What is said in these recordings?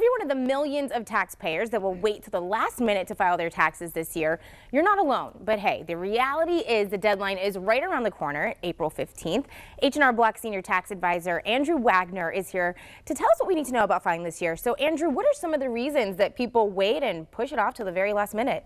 if you're one of the millions of taxpayers that will wait to the last minute to file their taxes this year, you're not alone. But hey, the reality is the deadline is right around the corner, April 15th. H&R Block Senior Tax Advisor Andrew Wagner is here to tell us what we need to know about filing this year. So Andrew, what are some of the reasons that people wait and push it off to the very last minute?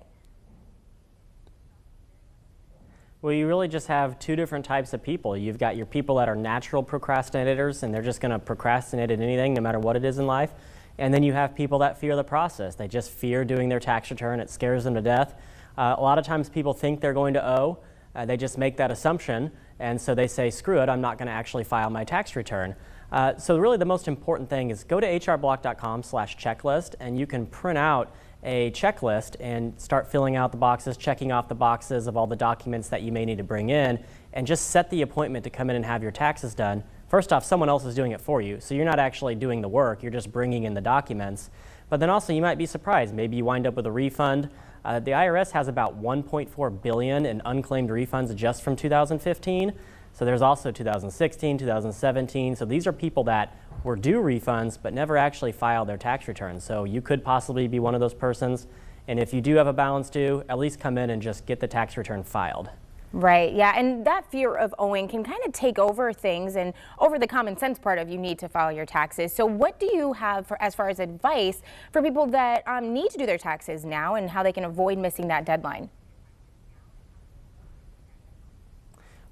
Well, you really just have two different types of people. You've got your people that are natural procrastinators and they're just going to procrastinate at anything no matter what it is in life. And then you have people that fear the process. They just fear doing their tax return. It scares them to death. Uh, a lot of times people think they're going to owe. Uh, they just make that assumption. And so they say, screw it, I'm not going to actually file my tax return. Uh, so really the most important thing is go to hrblock.com slash checklist and you can print out a checklist and start filling out the boxes, checking off the boxes of all the documents that you may need to bring in, and just set the appointment to come in and have your taxes done. First off, someone else is doing it for you, so you're not actually doing the work, you're just bringing in the documents. But then also you might be surprised, maybe you wind up with a refund. Uh, the IRS has about 1.4 billion in unclaimed refunds just from 2015. So there's also 2016, 2017. So these are people that were due refunds but never actually filed their tax returns. So you could possibly be one of those persons. And if you do have a balance due, at least come in and just get the tax return filed. Right, yeah, and that fear of owing can kind of take over things and over the common sense part of you need to file your taxes. So what do you have for as far as advice for people that um, need to do their taxes now and how they can avoid missing that deadline?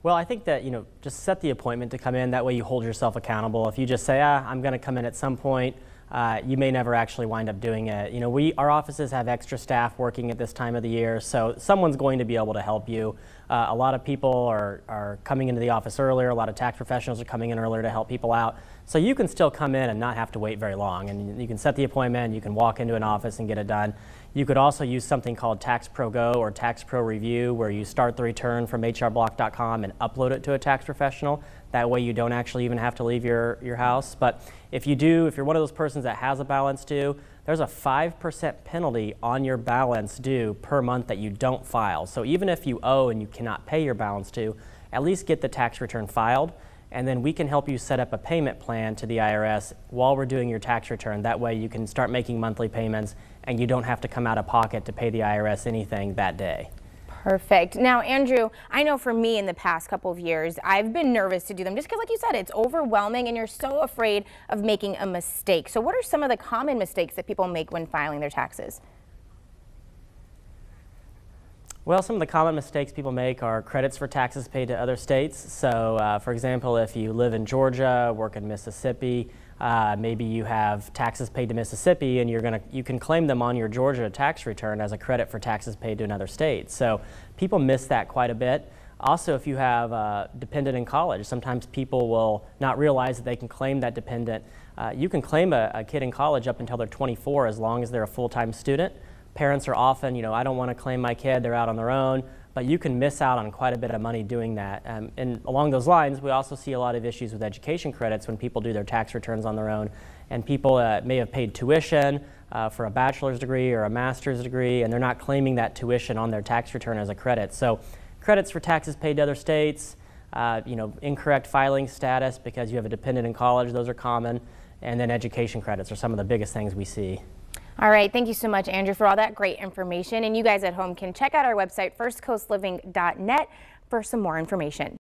Well, I think that, you know, just set the appointment to come in. That way you hold yourself accountable. If you just say, ah, I'm going to come in at some point, uh, you may never actually wind up doing it. You know, we, our offices have extra staff working at this time of the year, so someone's going to be able to help you. Uh, a lot of people are, are coming into the office earlier. A lot of tax professionals are coming in earlier to help people out. So you can still come in and not have to wait very long. And you can set the appointment, you can walk into an office and get it done. You could also use something called Tax Pro Go or Tax Pro Review where you start the return from hrblock.com and upload it to a tax professional. That way you don't actually even have to leave your, your house. But if you do, if you're one of those persons that has a balance due, there's a 5% penalty on your balance due per month that you don't file. So even if you owe and you cannot pay your balance due, at least get the tax return filed and then we can help you set up a payment plan to the IRS while we're doing your tax return. That way you can start making monthly payments and you don't have to come out of pocket to pay the IRS anything that day. Perfect. Now, Andrew, I know for me in the past couple of years, I've been nervous to do them just because, like you said, it's overwhelming and you're so afraid of making a mistake. So what are some of the common mistakes that people make when filing their taxes? Well, some of the common mistakes people make are credits for taxes paid to other states. So, uh, for example, if you live in Georgia, work in Mississippi, uh, maybe you have taxes paid to Mississippi and you're gonna, you can claim them on your Georgia tax return as a credit for taxes paid to another state. So people miss that quite a bit. Also, if you have a dependent in college, sometimes people will not realize that they can claim that dependent. Uh, you can claim a, a kid in college up until they're 24 as long as they're a full-time student. Parents are often, you know, I don't want to claim my kid, they're out on their own, but you can miss out on quite a bit of money doing that. Um, and along those lines, we also see a lot of issues with education credits when people do their tax returns on their own. And people uh, may have paid tuition uh, for a bachelor's degree or a master's degree, and they're not claiming that tuition on their tax return as a credit. So credits for taxes paid to other states, uh, you know, incorrect filing status because you have a dependent in college, those are common. And then education credits are some of the biggest things we see. All right, thank you so much, Andrew, for all that great information. And you guys at home can check out our website, firstcoastliving.net, for some more information.